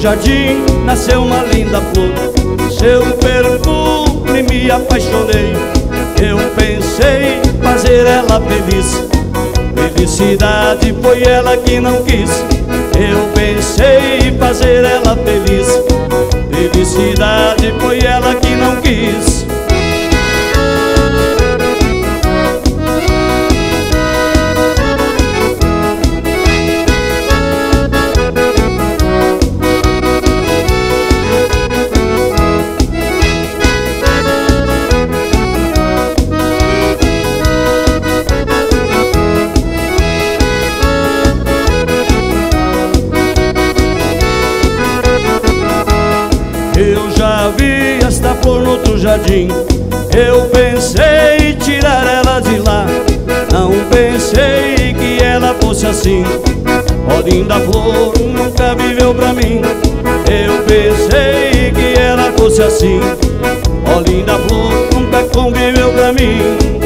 jardim nasceu uma linda flor. Seu perfume me apaixonei. Eu pensei fazer ela feliz. Felicidade foi ela que não quis. Eu pensei fazer ela feliz. Felicidade foi ela que não quis jardim. Eu pensei em tirar ela de lá. Não pensei que ela fosse assim. Ó linda flor, nunca viveu pra mim. Eu pensei que ela fosse assim. Ó linda flor, nunca conviveu pra mim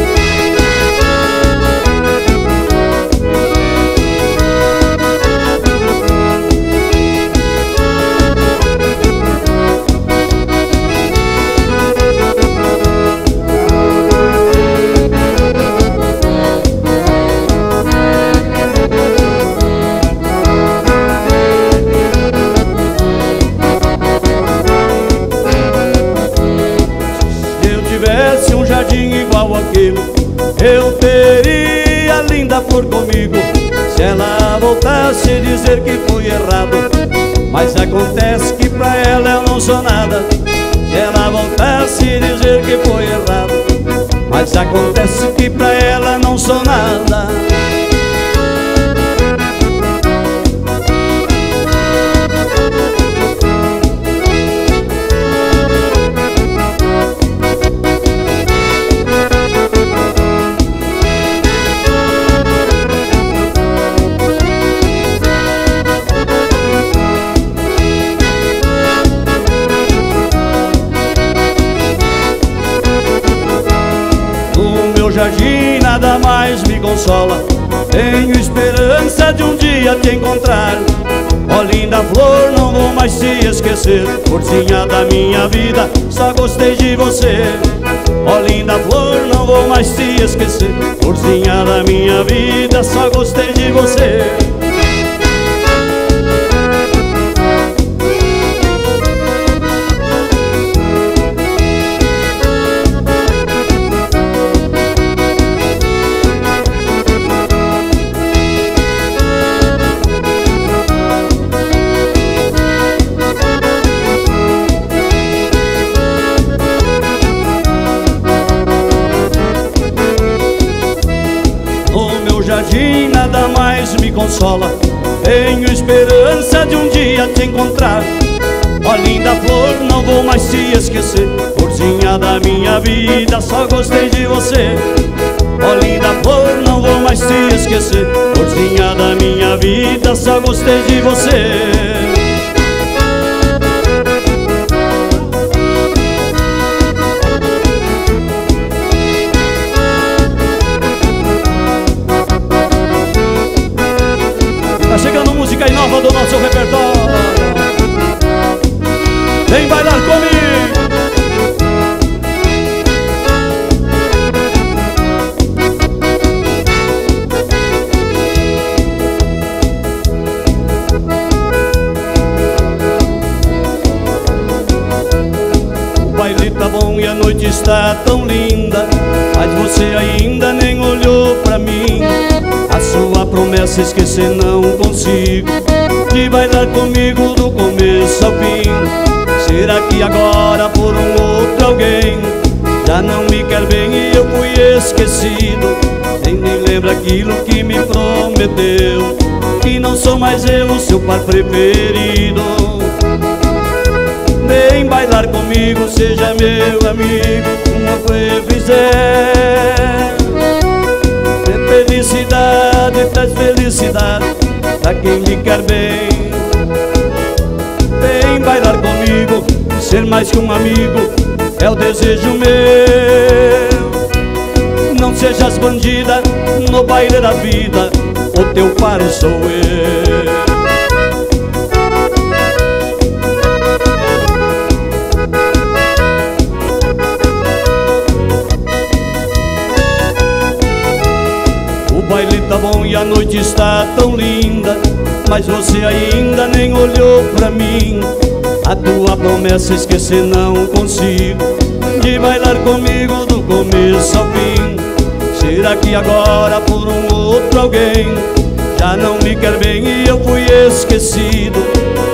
dizer que fui errado Mas acontece que pra ela eu não sou nada. Ela voltasse dizer que foi errado Mas acontece que pra ela não sou nada Tenho esperança de um dia te encontrar. Ó linda flor, não vou mais te esquecer. Florzinha da minha vida, só gostei de você. Ó linda flor, não vou mais te esquecer. Florzinha da minha vida, só gostei de você consola Tenho esperança de um dia te encontrar. Ó linda flor, não vou mais te esquecer. Florzinha da minha vida, só gostei de você. Ó linda flor, não vou mais te esquecer. Florzinha da minha vida, só gostei de você do nosso repertório. Vem bailar comigo. O baile tá bom e a noite está tão linda Mas você ainda nem olhou pra mim. A sua promessa esquecer não consigo de bailar comigo do começo ao fim? Será que agora por um outro alguém Já não me quer bem e eu fui esquecido? Nem me lembra aquilo que me prometeu Que não sou mais eu o seu par preferido. Vem bailar comigo, seja meu amigo Como foi fizer Felicidade traz felicidade pra quem me quer bem. Vem bailar comigo, ser mais que um amigo É o desejo meu. Não sejas bandida no baile da vida O teu par sou eu a noite está tão linda Mas você ainda nem olhou pra mim. A tua promessa esquecer não consigo De bailar comigo do começo ao fim. Será que agora por um outro alguém Já não me quer bem e eu fui esquecido?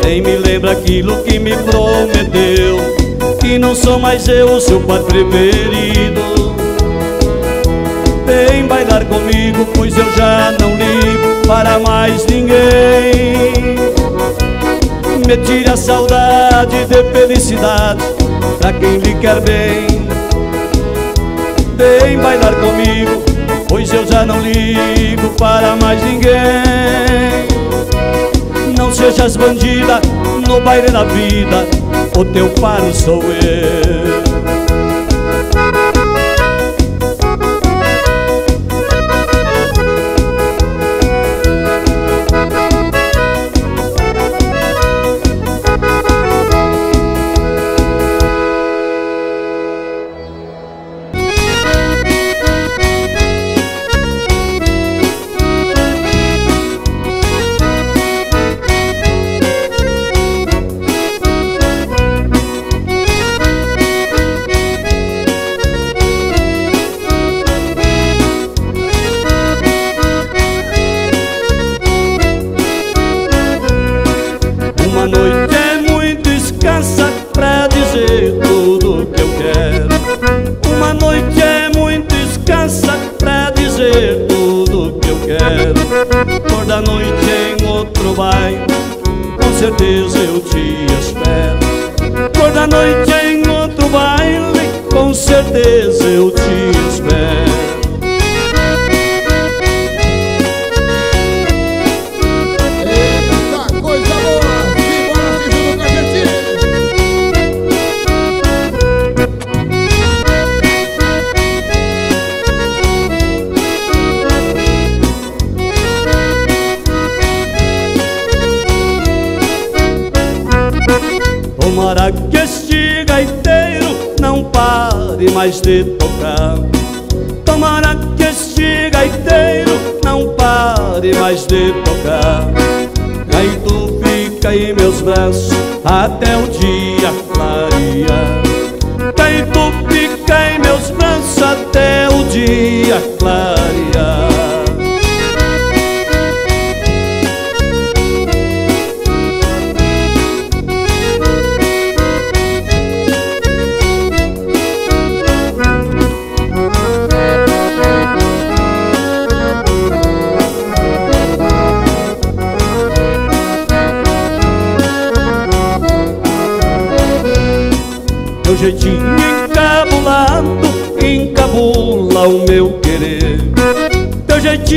Nem me lembra aquilo que me prometeu Que não sou mais eu o seu pai preferido Vem bailar comigo, pois eu já não ligo para mais ninguém. Me tire a saudade de felicidade pra quem lhe quer bem. Vem bailar comigo, pois eu já não ligo para mais ninguém. Não sejas bandida no baile da vida, o teu paro sou eu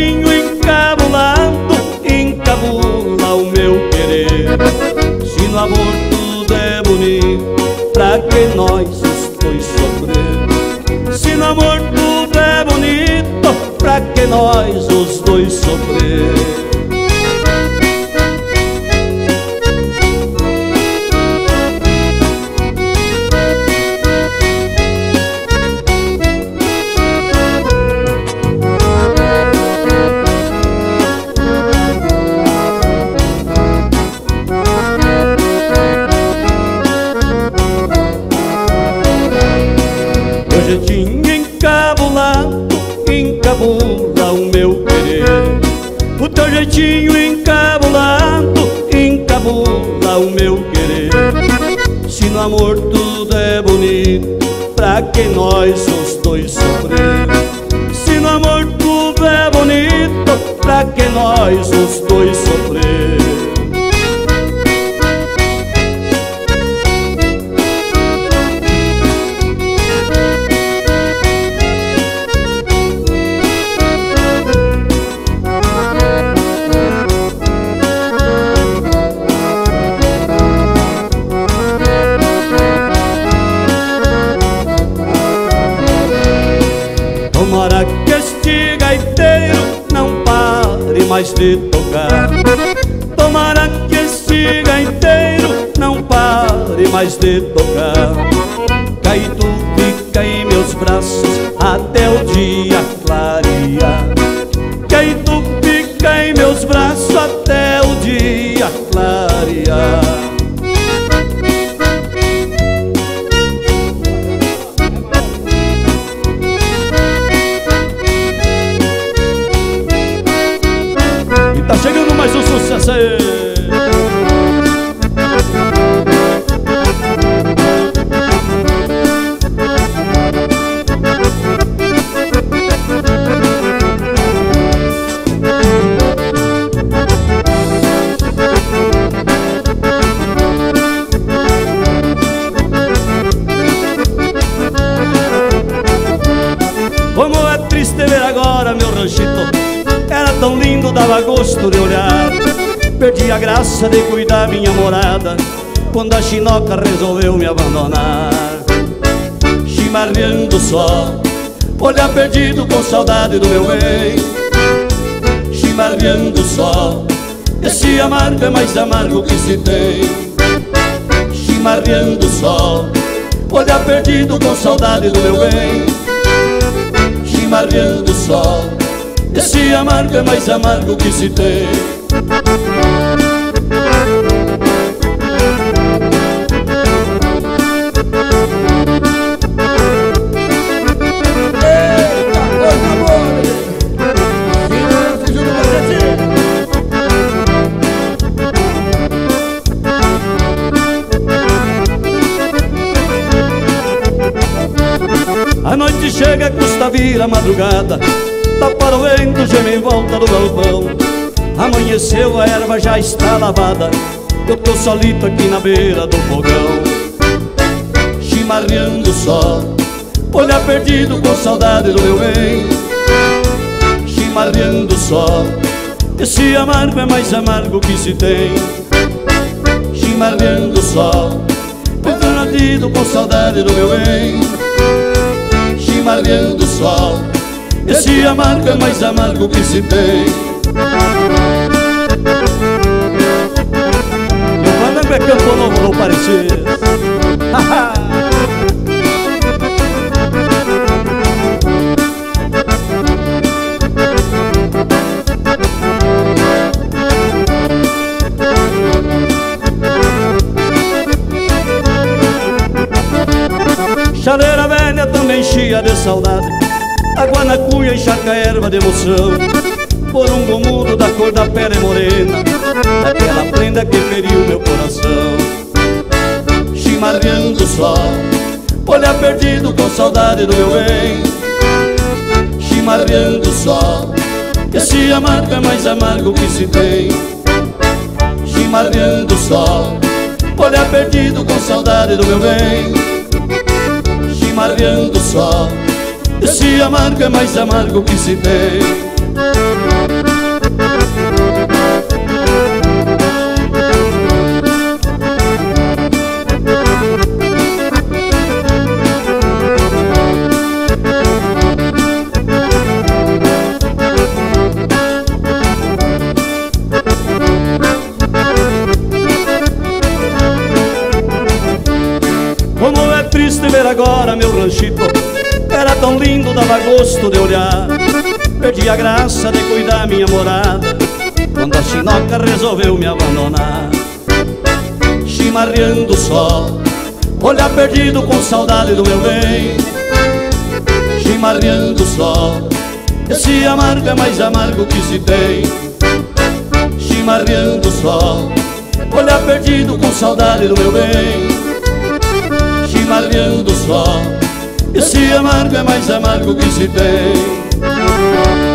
encabulado encabula o meu querer Se no amor tudo é bonito, pra que nós os dois sofrer? Se no amor tudo é bonito, pra que nós os dois sofrer? De Olhar perdido com saudade do meu bem. Chimarreando só Esse amargo é mais amargo que se tem. Chimarreando só Olhar perdido com saudade do meu bem. Chimarreando só Esse amargo é mais amargo que se tem a madrugada Tá para o vento, geme em volta do galpão. Amanheceu, a erva já está lavada Eu tô solito aqui na beira do fogão. Chimarreando só Olhar perdido com saudade do meu bem. Chimarreando só Esse amargo é mais amargo que se tem. Chimarreando só Perdido com saudade do meu bem Chimarreando só Esse amargo é mais amargo que se tem. É Campo Novo no Parecer Chaleira também cheia de saudade. Água na cuia encharca a erva de emoção. Por um gomudo da cor da pele morena Daquela prenda que feriu meu coração. Chimarreando só Olhar perdido com saudade do meu bem. Chimarreando só Esse amargo é mais amargo que se tem. Chimarreando só Olhar perdido com saudade do meu bem Chimarreando só Esse amargo é mais amargo que se tem gosto de olhar. Perdi a graça de cuidar minha morada. Quando a chinoca resolveu me abandonar. Chimarreando só Olhar perdido com saudade do meu bem. Chimarreando só Esse amargo é mais amargo que se tem. Chimarreando só Olhar perdido com saudade do meu bem. Chimarreando só Esse amargo é mais amargo que se tem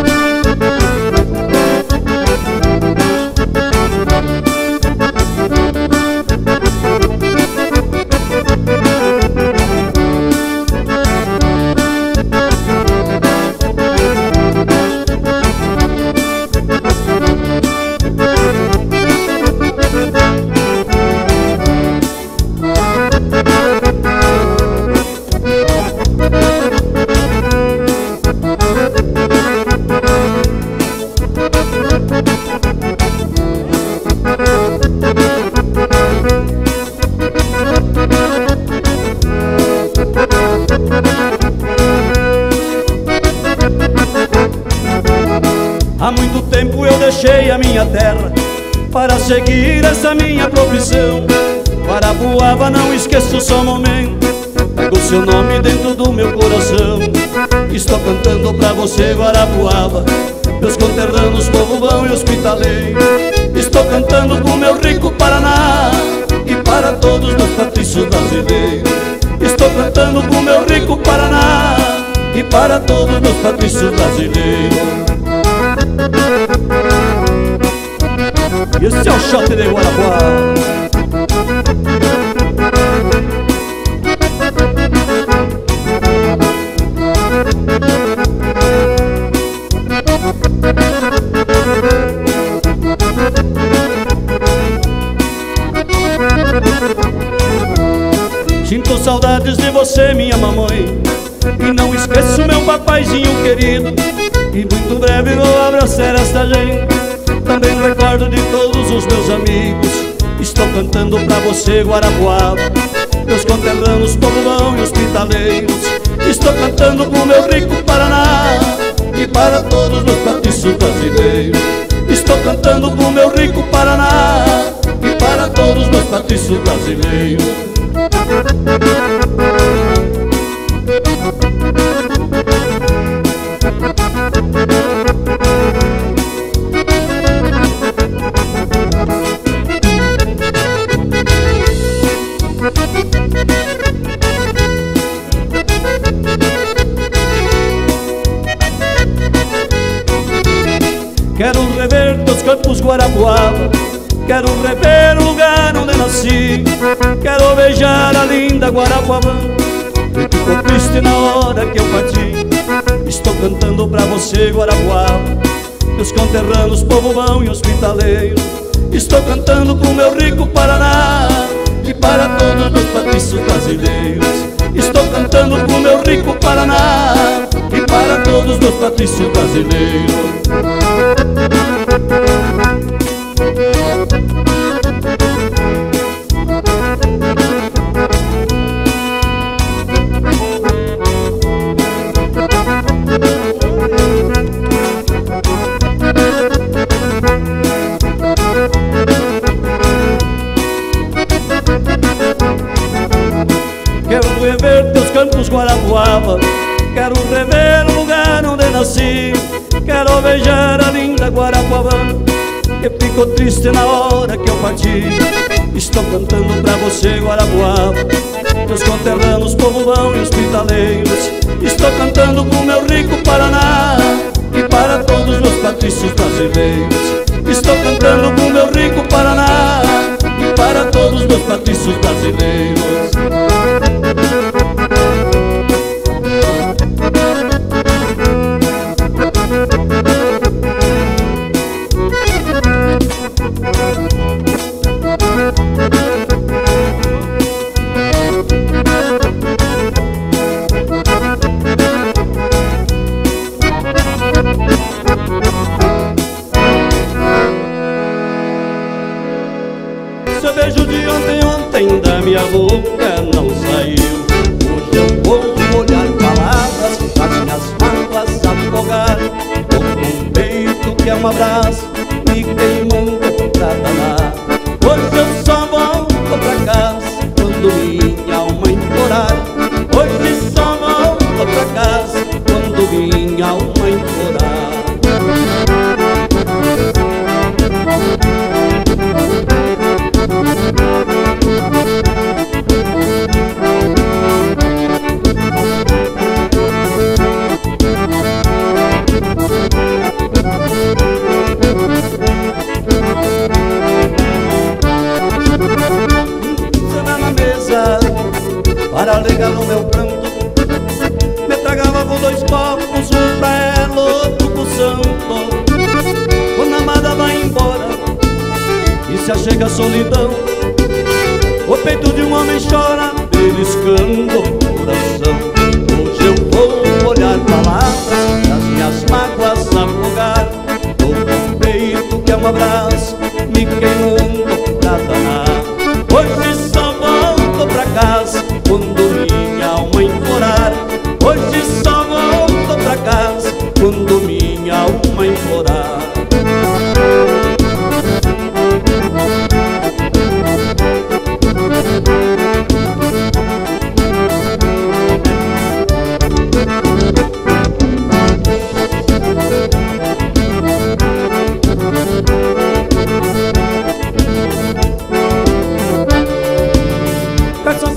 essa minha profissão Guarapuava, não esqueço só um momento. Pego seu nome dentro do meu coração. Estou cantando pra você, Guarapuava. Meus conterrâneos, povo bom e hospitaleiro Estou cantando pro meu rico Paraná E para todos meus patrícios brasileiros. Estou cantando pro meu rico Paraná E para todos meus patrícios brasileiros E o shot de Guarapuava Sinto saudades de você, minha mamãe. E não esqueço meu papaizinho querido. E muito breve vou abraçar esta gente Também recordo de todos os meus amigos. Estou cantando pra você, Guarapuava. Meus conterrâneos, povão e hospitaleiros Estou cantando pro meu rico Paraná E para todos meus patrícios brasileiros. Estou cantando pro meu rico Paraná E para todos meus patrícios brasileiros beijar a linda Guarapuava Ficou triste na hora que eu parti Estou cantando pra você Guarapuava. Meus conterrâneos, povo bom e hospitaleiro Estou cantando pro meu rico Paraná. E para todos meus patrícios brasileiros Estou cantando pro meu rico Paraná. E para todos meus patrícios brasileiros ficou triste na hora que eu parti. Estou cantando pra você Guarapuava. Meus conterrâneos, povo bom e hospitaleiros Estou cantando pro meu rico Paraná. E para todos meus patrícios brasileiros. Estou cantando pro meu rico Paraná. E para todos meus patrícios brasileiros não saiu. Hoje eu vou olhar palavras As minhas mágoas afogar Como um peito que é um abraço. Me queimando pra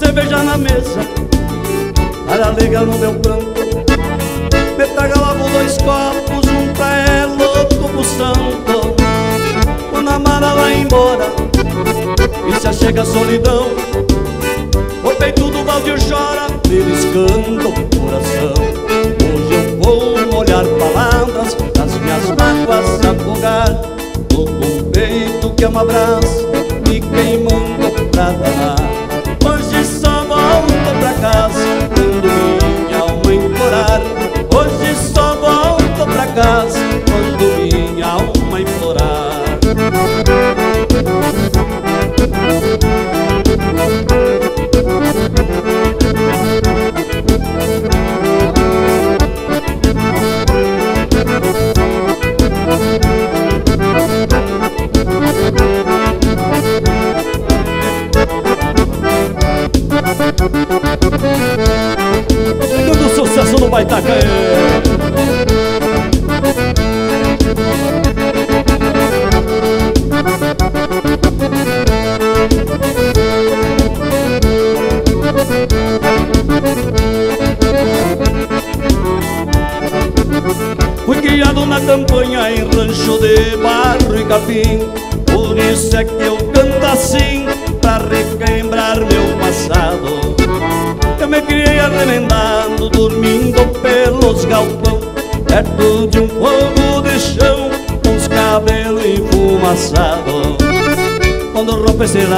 cerveja na mesa. Para liga no meu canto Metaga lavo dois copos Um pra ela, outro pro santo. Quando a mara vai embora. E se achega a solidão O peito do balde chora Beliscando o coração. Hoje eu vou molhar palavras Das minhas mágoas afogar. Tô com o peito que é um abraço Me queimando pra danar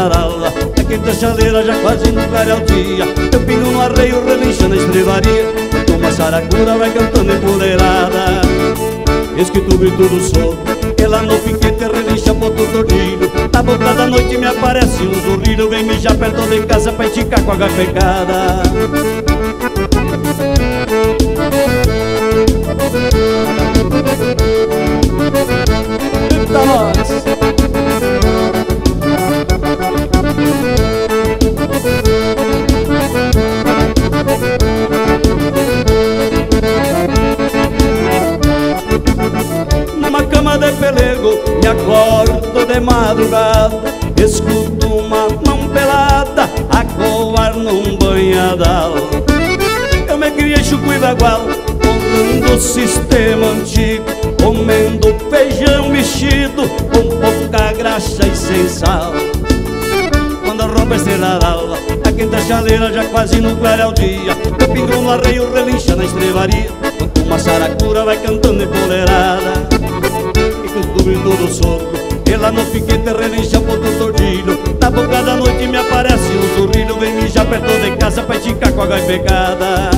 larala É que da chaleira já quase não clareia o dia. Eu pingo no arreio, relincha na estrevaria Uma saracura vai cantando empoleirada. Escrito grito do sol Ela no piquete relincha boto tordilho Na boca da noite me aparece um zurrilho. Vem mijar perto de casa pra esticar com a garfecada de madrugada Escuto uma mão pelada a coar num banhadal. Eu me criei chuco e bagual contando o sistema antigo Comendo feijão mexido com pouca graxa e sem sal. Quando a roupa estrelada A quinta chaleira já quase no clareia o dia O pingo no arreio relincha na estrevaria Quando uma saracura vai cantando empoleirada E com o grito do sopro Ela no piquete relincha ponto tordilho Na boca da noite me aparece um sorrilho Vem mijar perto de casa pra esticar com a gaifecada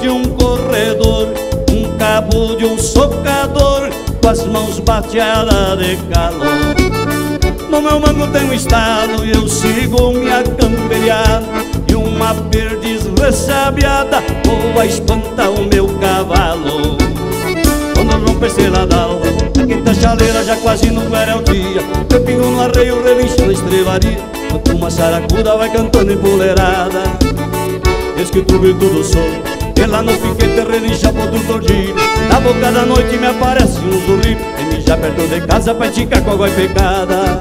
de um corredor Um cabo de um socador com as mãos bateadas de calor. No meu mango tem um estalo e eu sigo minha camperiada E uma perdiz ressabiada voa espantar o meu cavalo. Quando rompe a estrela d'alva A quinta chaleira já quase não era o dia. Eu pingo no arreio, relincho na estrevaria Enquanto uma saracuda vai cantando empoleirada Escrito o grito do Ela no piquete relincha ponto tordilho Na boca da noite me aparece um zurrilho E me já perto de casa pra esticar com água e pecada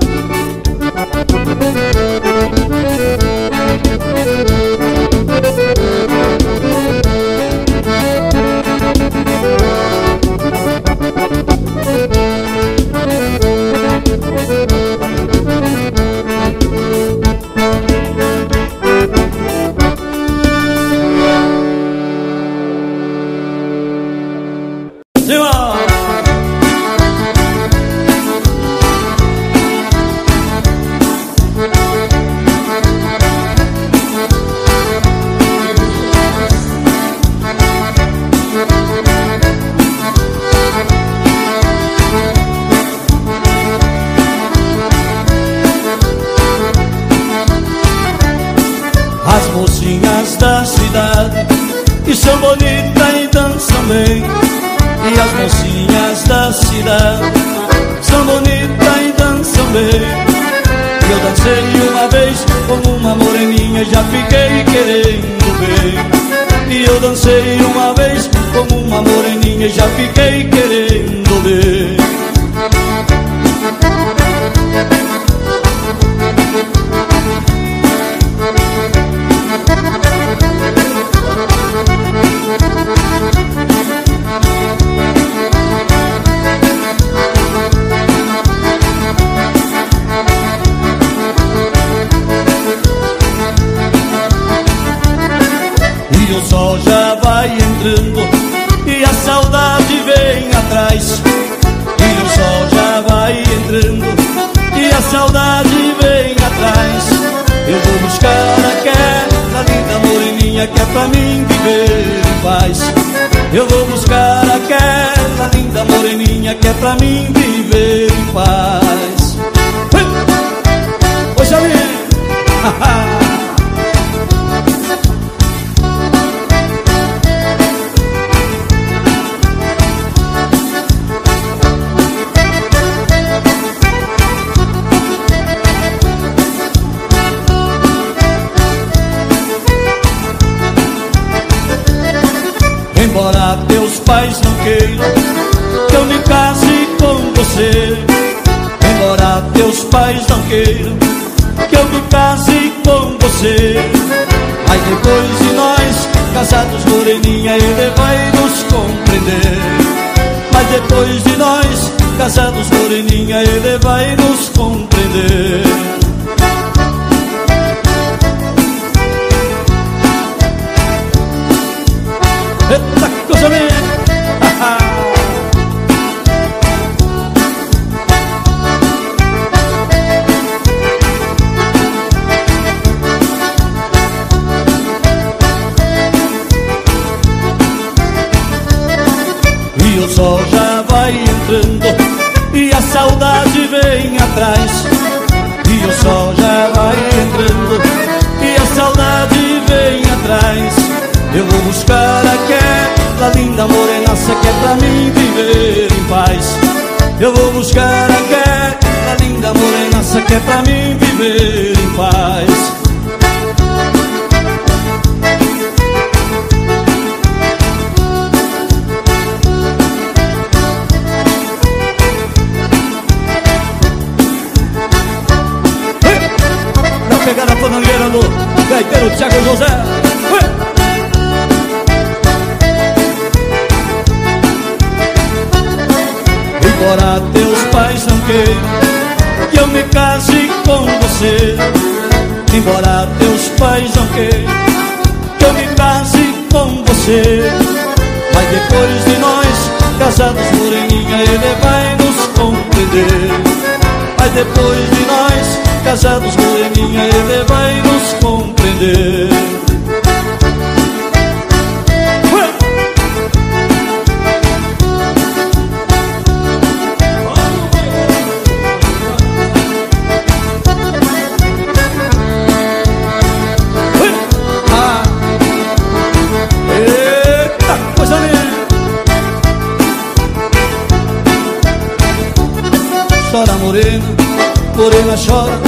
E eu dancei uma vez com uma moreninha Já fiquei querendo ver que é pra mim viver em paz. Eu vou buscar aquela linda moreninha que é pra mim viver pais não queiram que eu me case com você. Mas depois de nós, casados, moreninha, ele vai nos compreender. Mas depois de nós, casados, moreninha, ele vai nos compreender. Eita, coisa minha! saudade vem atrás. E o sol já vai entrando E a saudade vem atrás. Eu vou buscar aquela linda morenaça Que é pra mim viver em paz. Eu vou buscar aquela linda morenaça Que é pra mim viver em paz pegada fanangueira no gaiteiro Thiago José. Embora teus pais não queiram que eu me case com você. Embora teus pais não queiram que eu me case com você. Mas depois de nós casados, moreninha, ele vai nos compreender. Mas depois de nós casados, moreninha, ele vai nos compreender. Morena, morena chora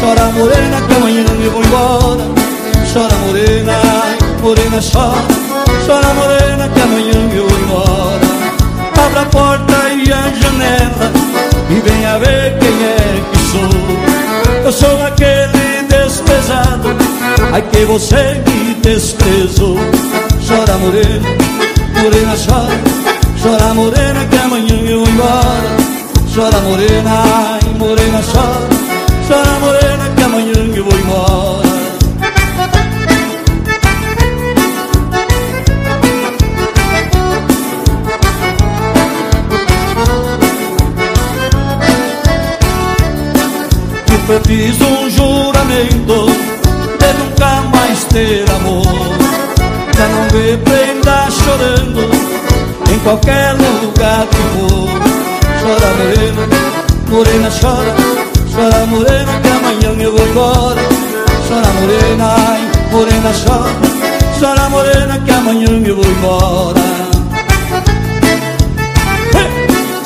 Chora morena que amanhã eu vou embora. Chora morena, morena chora Chora morena que amanhã eu vou embora. Abra a porta e a janela E venha ver quem é que sou. Eu sou aquele desprezado Ai que você me desprezou. Chora morena, morena chora Chora morena que amanhã eu vou embora Chora morena, ai morena chora Chora morena que amanhã eu vou embora. Eu fiz um juramento de nunca mais ter amor. Já não ver prenda chorando em qualquer lugar que for Chora morena, morena chora. Chora morena que amanhã eu vou embora. Chora morena, ai, morena chora. Chora morena que amanhã eu vou embora.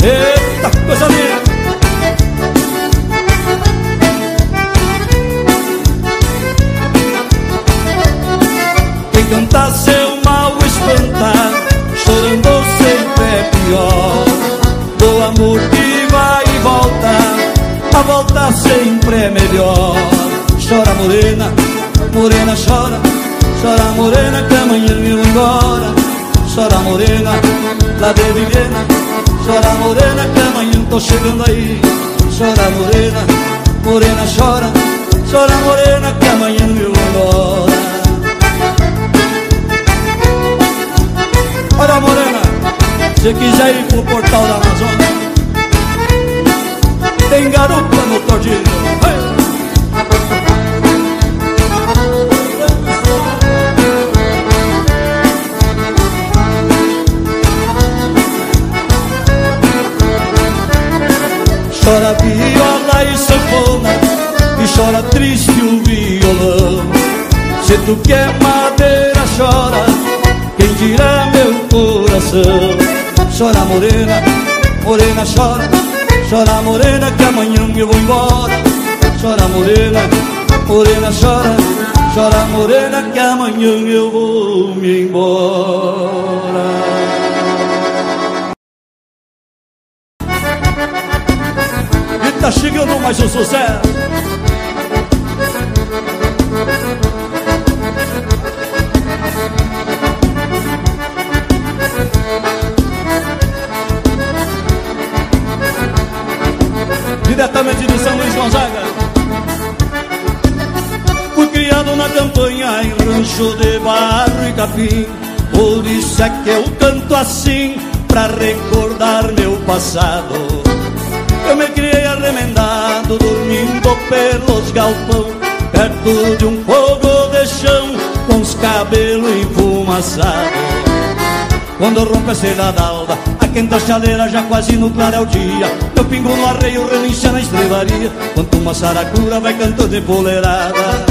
Ei, Eita, coisa linda. Quem cantar seu sempre é melhor. Chora morena, morena chora. Chora morena que amanhã eu embora. Chora morena, lá de Vilhena Chora morena que amanhã tô chegando aí. Chora morena, morena chora. Chora morena que amanhã eu embora. Olha morena, se quiser ir pro portal da Amazônia Tem garupa no tordilho Chora viola e sanfona E chora triste o violão. Se tu quer madeira, chora Quem dirá meu coração? Chora morena, morena chora Chora morena que amanhã eu vou embora. Chora morena, morena chora. Chora morena que amanhã eu vou me embora. Tá chegando mais um sucesso capim Por isso é que eu canto assim Pra recordar meu passado. Eu me criei arremendado, dormindo pelos galpão Perto de um fogo de chão, com os cabelos enfumaçados. Quando rompe a cera d'alva, a quenta chaleira já quase no claro dia. Meu pingo no arreio relincha na estrevaria Quanto uma saracura vai cantando empoleirada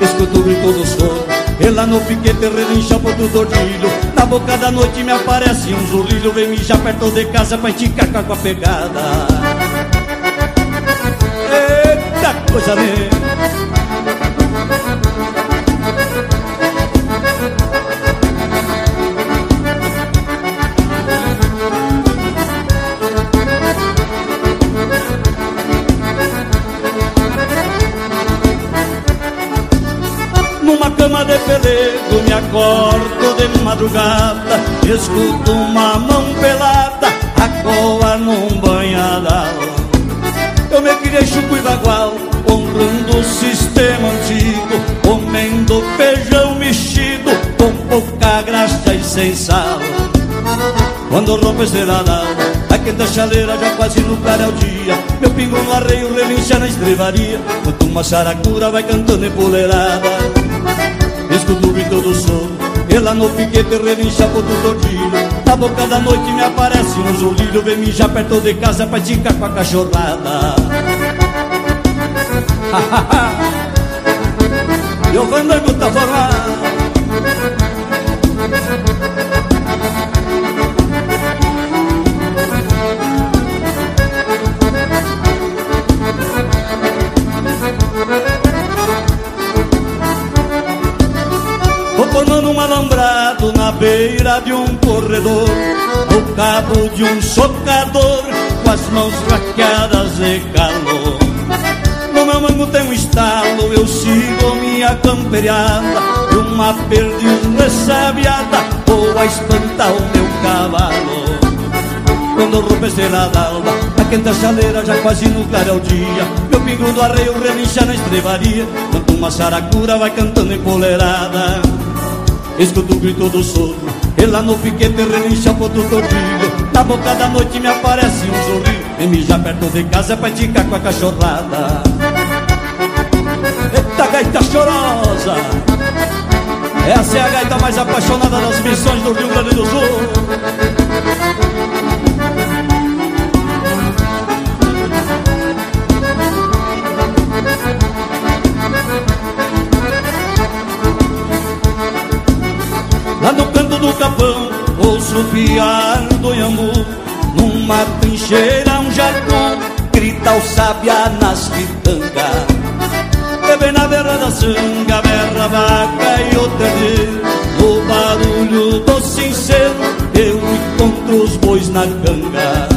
Escuto o grito do sono e lá no piquete relincha o ponto do ordilho Na boca da noite me aparece um zurrilho. Vem mijar perto de casa pra esticar com a pegada. Eita coisa linda cama de pelego me acordo de madrugada Escuto uma mão pelada a num banhadal. Eu me criei chuco e bagual, honrando o sistema antigo Comendo feijão mexido com pouca graxa e sem sal. Quando rompe a estrela a quenta chaleira já quase no claro é o dia. Meu pingo no arreio relincha na estrevaria Quanto uma saracura vai cantando empoleirada Escuto o grito do sono E lá no piquete relincha por do tordilho Na boca da noite me aparece um zolilho Vem mijar perto de casa pra esticar com a cachorrada. O fandango tá formado beira de um corredor No cabo de um socador Com as mãos raqueadas de calor. No meu mango tem um estalo Eu sigo minha camperiada E uma perdiz ressabiada Vou a espantar o meu cavalo. Quando rompe a d'alba A quenta chaleira já quase no claro é o dia Meu pingo do arreio relincha na estrevaria Quanto uma saracura vai cantando empoleirada Escuto o grito do sogro E lá no piquete relincha do tordilho Na boca da noite me aparece um sorriso Vem mijar perto de casa pra esticar com a cachorrada. Eita gaita chorosa! Essa é a gaita mais apaixonada das missões do Rio Grande do Sul Ouço piar do iambu Numa trincheira um jardim Grita o sabiá nas pitangas. Bebê na beira da sanga Berra a vaca e o terreiro O barulho do sincero Eu encontro os bois na canga.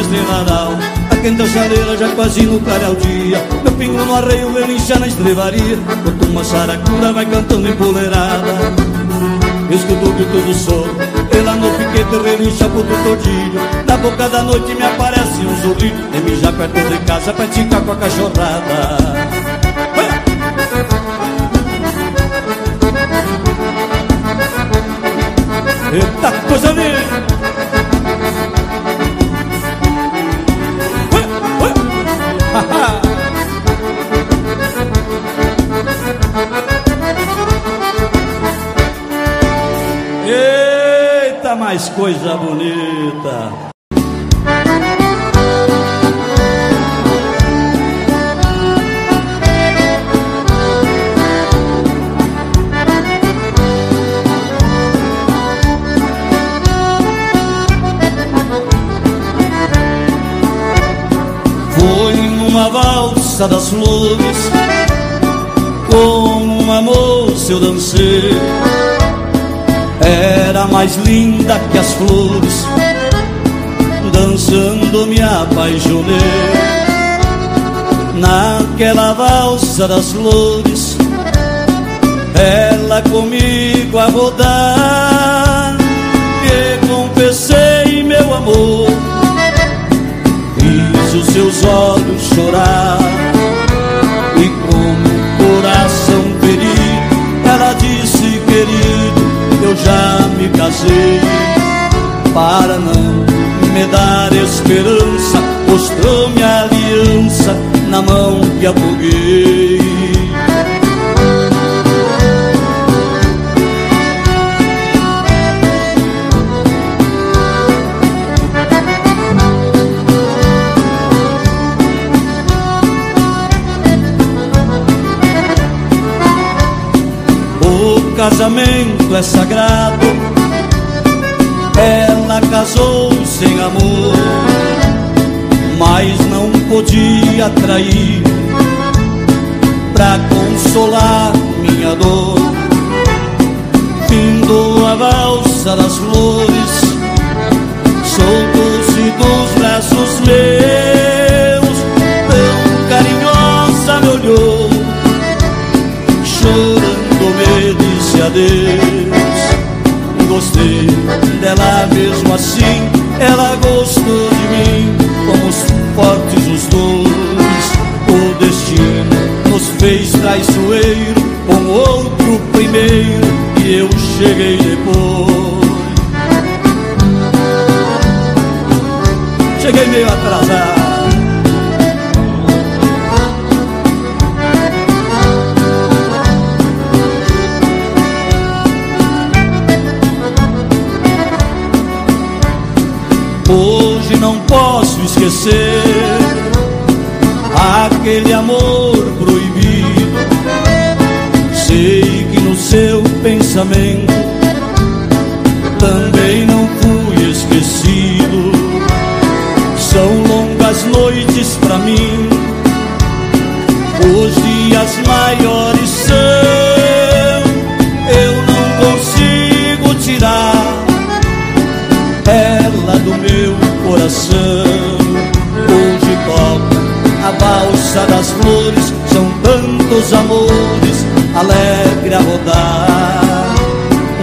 Estrela d'alva A quente a chaleira já quase no clarear dia. Meu pingo no arreio relincha na estrevaria Quanto uma saracura vai cantando empoleirada Escuto o grito do sol Ela no piquete relincha pro todinho. Na boca da noite me aparece um sorriso E me já perto de casa pra ficar com a cachorrada. Eita coisa linda! Mais coisa bonita! dança das flores Com uma moça eu dancei Era mais linda que as flores Dançando me apaixonei. Naquela valsa das flores Ela comigo a rodar. E confessei meu amor Fiz os seus olhos chorar já me casei Para não me dar esperança. Mostrou-me a aliança na mão que afoguei casamento é sagrado. Ela casou sem amor, mas não podia trair pra consolar minha dor. Findo a valsa das flores, soltou-se dos braços meus, adeus Gostei dela mesmo assim. Ela gostou de mim. Fomos fortes os dois. O destino nos fez traiçoeiro. Com outro primeiro. E eu cheguei depois. Cheguei meio atrasado esquecer aquele amor proibido. Sei que no seu pensamento também não fui esquecido. São longas noites para mim, os dias maiores são. Eu não consigo tirar ela do meu coração valsa das flores São tantos amores alegre a rodar.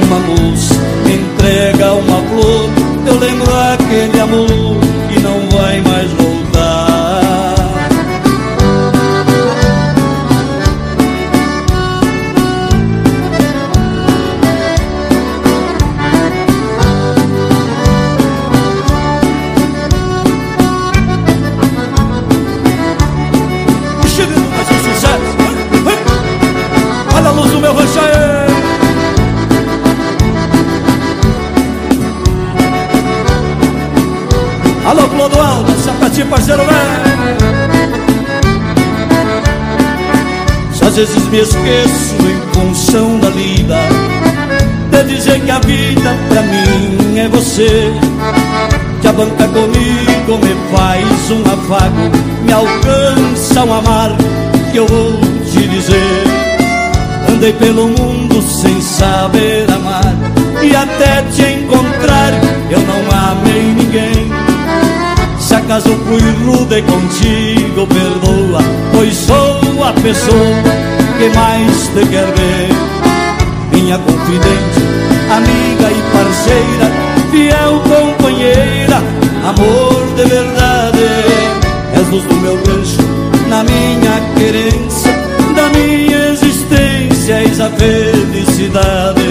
Uma moça entrega uma flor Eu lembro aquele amor que não vai mais parceiro Às vezes me esqueço em função da lida De dizer que a vida pra mim é você Que a banca comigo me faz um afago Me alcança um amargo que eu vou te dizer. Andei pelo mundo sem saber amar E até te encontrar eu não amei ninguém. Acaso fui rude contigo, perdoa, pois sou a pessoa que mais te quer ver. Minha confidente, amiga e parceira, fiel companheira, amor de verdade. És luz do meu rancho, na minha querência, da minha existência, és a felicidade.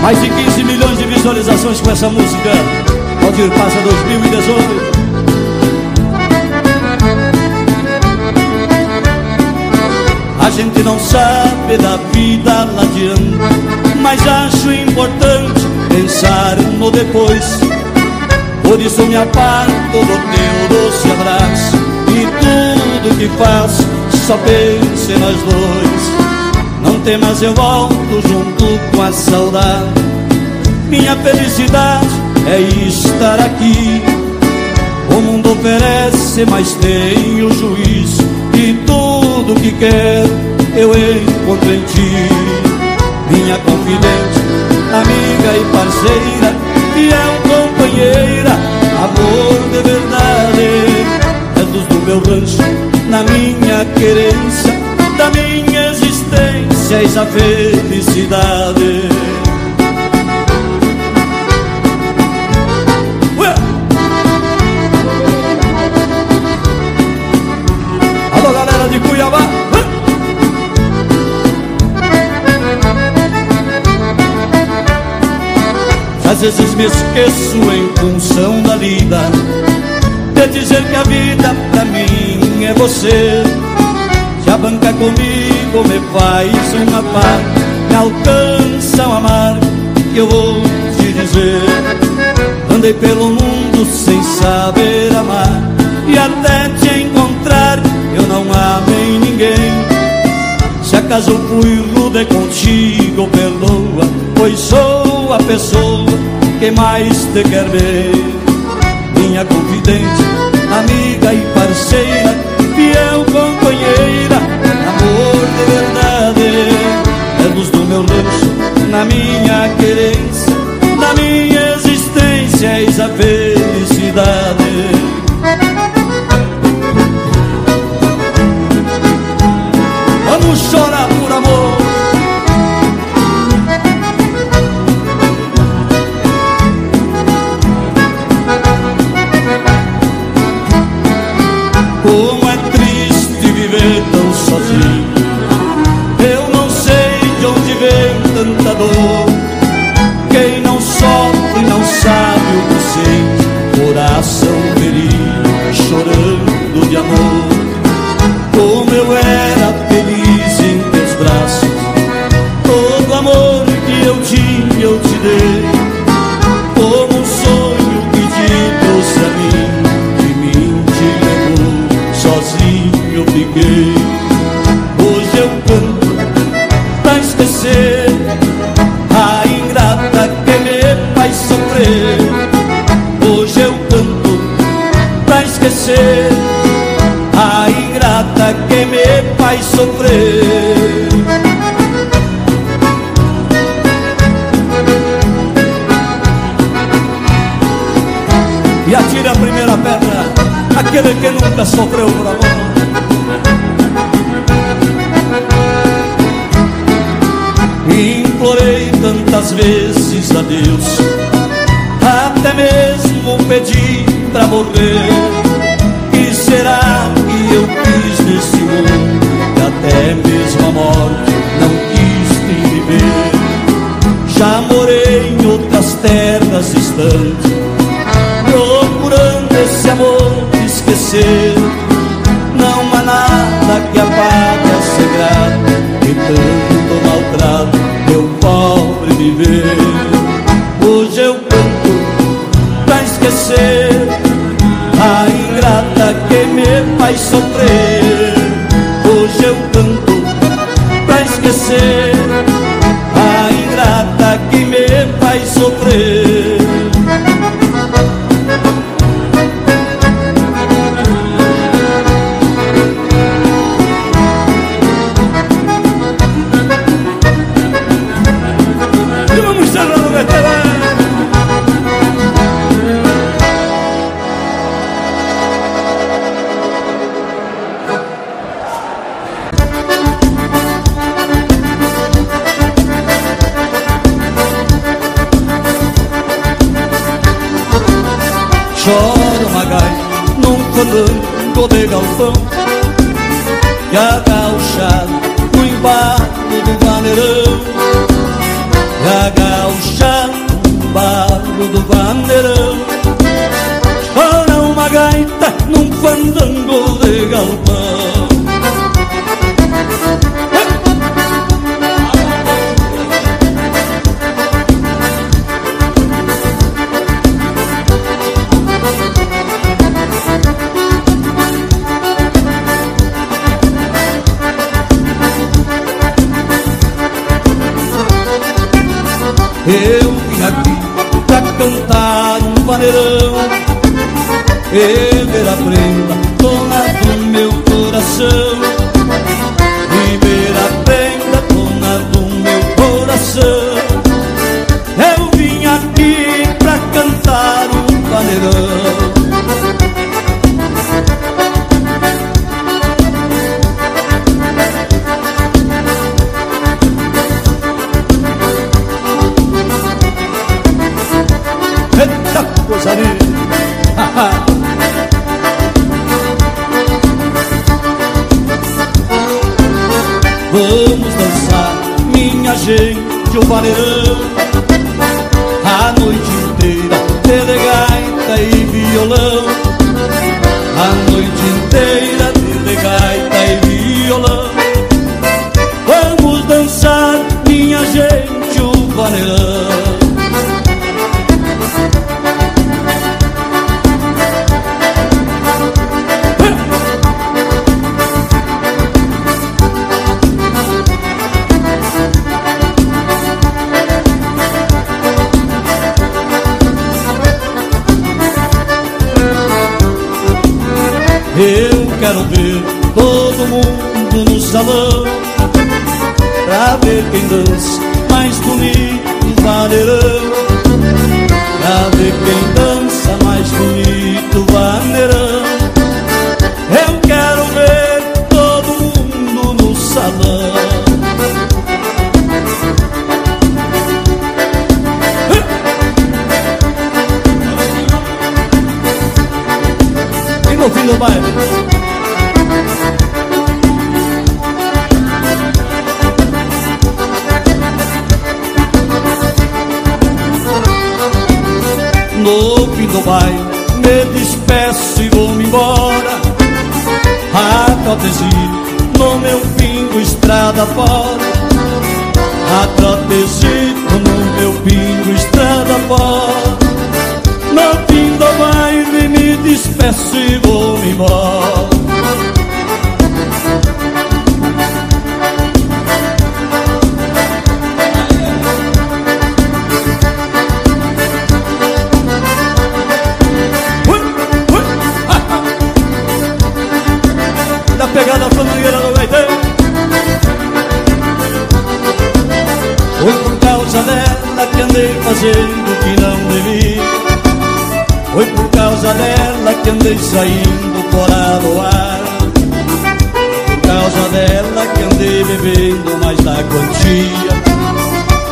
Mais de 15 milhões de visualizações com essa música. Aldir Passa 2018. A gente não sabe da vida lá adiante, mas acho importante pensar no depois. Por isso me aparto do teu doce abraço e tudo que faço só pense nós dois. Não temas, eu volto junto com a saudade. Minha felicidade é estar aqui. O mundo oferece, mas tenho juízo. E tudo que quero eu encontro em ti. Minha confidente, amiga e parceira, fiel companheira, amor de verdade. É luz do meu rancho, na minha querência, da minha existência, és a felicidade. Cuiabá. Às vezes me esqueço em função da lida De dizer que a vida pra mim é você Já banca comigo me faz uma paz Me alcança um amar que eu vou te dizer Andei pelo mundo sem saber amar E até Se acaso fui rude contigo, perdoa Pois sou a pessoa que mais te quer ver. Minha confidente, amiga e parceira Fiel companheira, amor de verdade. É luz do meu rancho, na minha querência Na minha existência, eis a felicidade esquecer A ingrata que me faz sofrer. E atire a primeira pedra Aquele que nunca sofreu por amor. Implorei tantas vezes a Deus Até mesmo pedi pra morrer morte não quis me viver. Já morei em outras terras distantes Procurando esse amor esquecer. Não há nada que apague a sagrada De tanto maltrato meu pobre viver. Hoje eu canto pra esquecer A ingrata que me faz sofrer. Hoje eu canto A ingrata que me faz sofrer galpão E a no embalo do vaneirão. E a no embalo do vaneirão. Chora uma gaita num fandango de galpão Eu Eu quero ver todo mundo no salão Pra ver quem dança mais bonito vaneirão. Pra ver quem dança mais bonito vaneirão Do baile No fim do baile me despeço e vou-me embora. A trotezito no meu pingo estrada fora. A trotezito no meu pingo estrada fora. No fim do baile me despeço e vou-me embora que andei saindo fora do ar. Por causa dela que andei bebendo mais da quantia.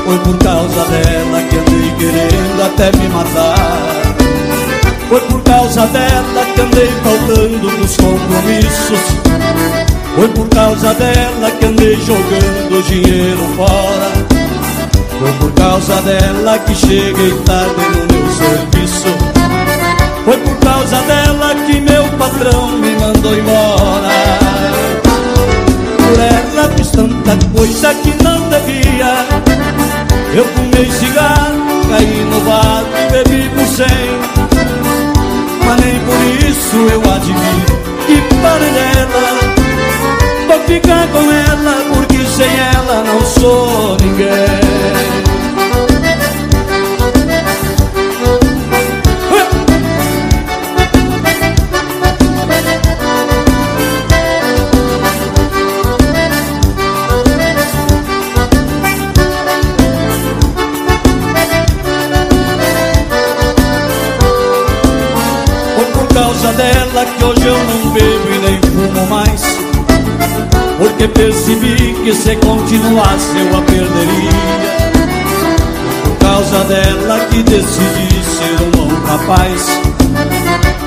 Foi por causa dela que andei querendo até me matar. Foi por causa dela que andei faltando nos compromissos. Foi por causa dela que andei jogando dinheiro fora. Foi por causa dela que cheguei tarde no meu serviço Dela que meu patrão me mandou embora. Por ela fiz tanta coisa que não devia. Eu fumei cigarro, caí no bar e bebi por cem. Mas nem por isso eu admiro que pare dela. Vou ficar com ela porque sem ela não sou ninguém hoje eu não bebo e nem fumo mais Porque percebi que se continuasse eu a perderia. Por causa dela que decidi ser um bom rapaz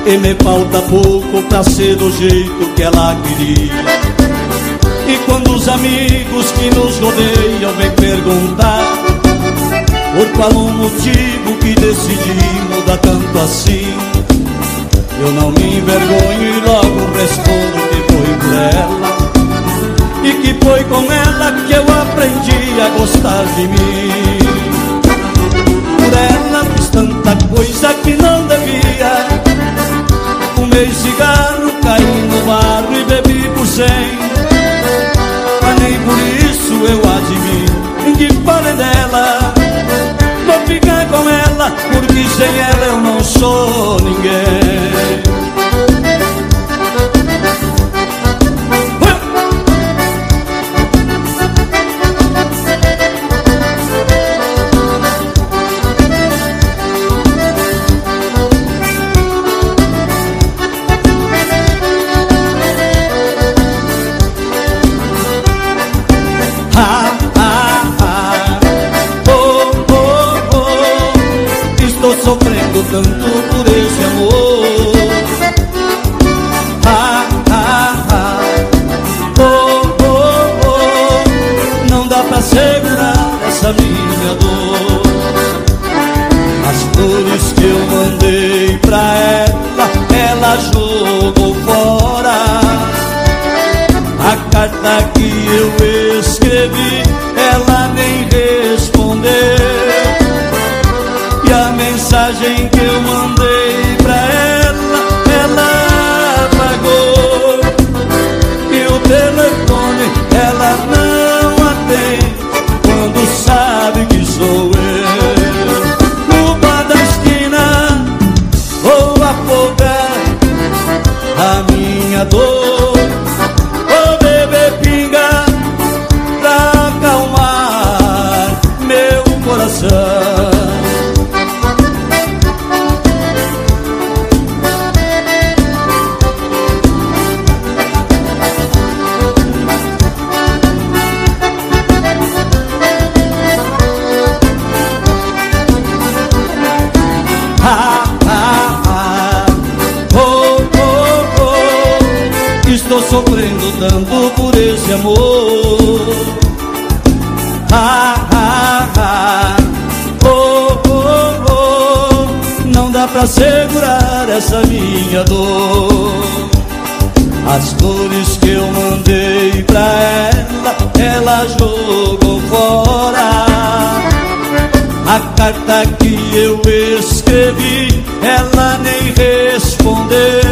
E me falta pouco pra ser do jeito que ela queria. E quando os amigos que nos rodeiam vêm perguntar Por qual motivo que decidi mudar tanto assim Eu não me envergonho e logo respondo que foi por ela E que foi com ela que eu aprendi a gostar de mim. Por ela fiz tanta coisa que não devia. Fumei cigarro, caí no barro e bebi por cem. Mas nem por isso eu admiro que falem dela ficar com ela, porque sem ela eu não sou ninguém amor ah, ah, ah. Oh, oh, oh. Não dá pra segurar essa minha dor As flores que eu mandei pra ela Ela jogou fora A carta que eu escrevi Ela nem respondeu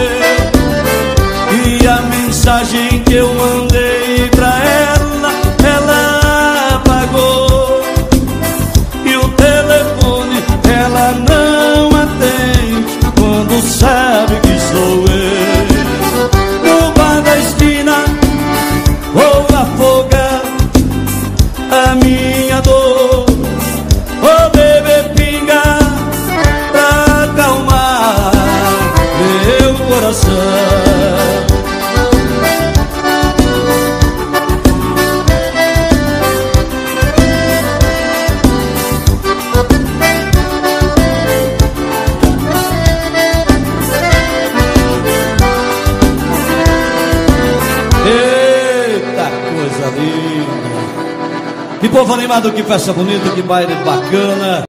animado, que festa bonita, que baile bacana.